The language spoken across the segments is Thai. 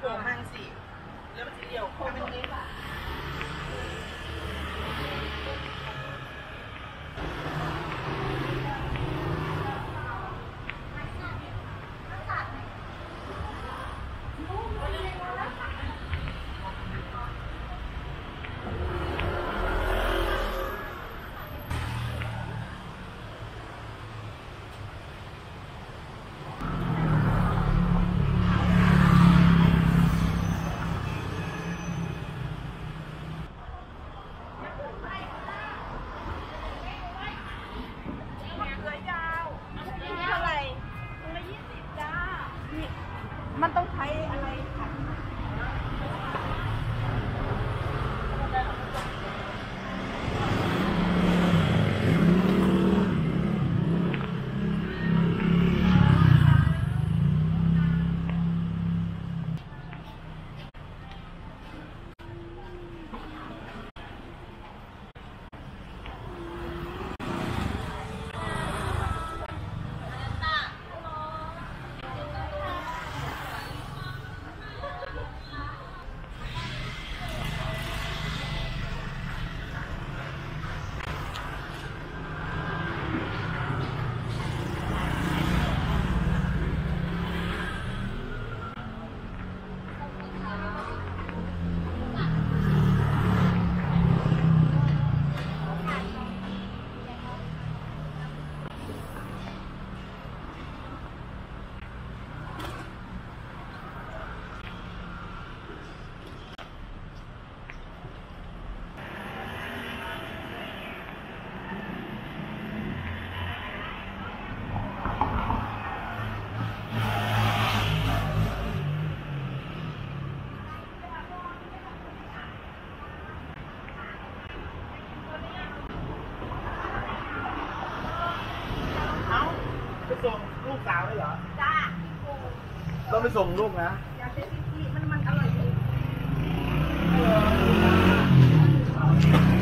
โผมั่งสิแล้วมันจะเดี่ยวโผล่มันนี้ค่ะ ส่งลูกสาวเลยเหรอ จ้าต้องไปส่งลูกนะ อยากจะกินที่มันมันอร่อยดีเ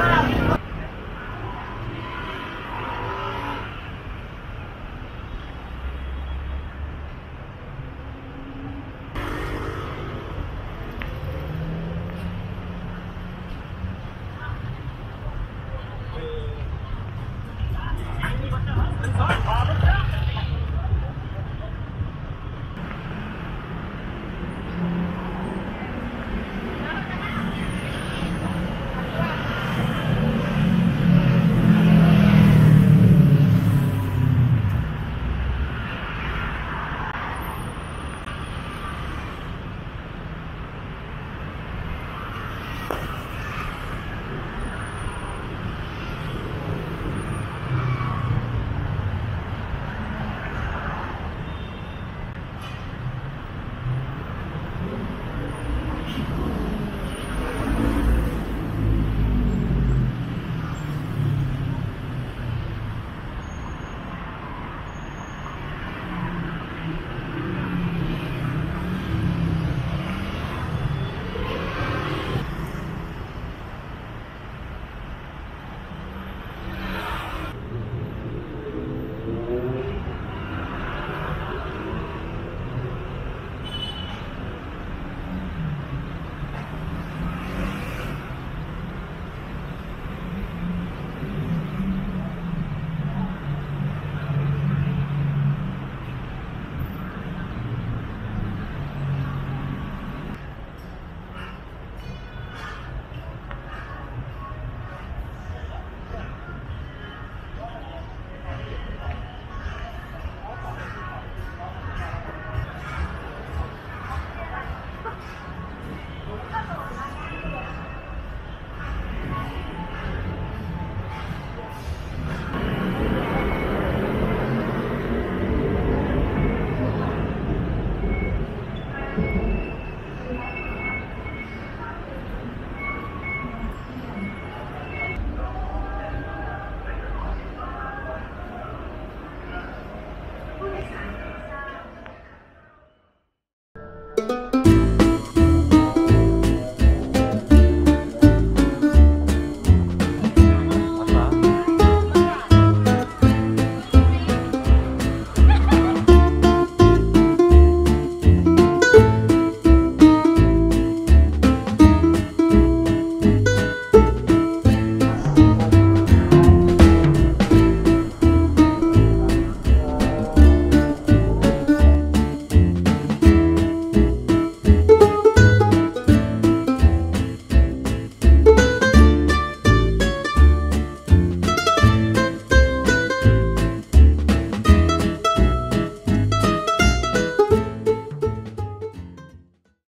อา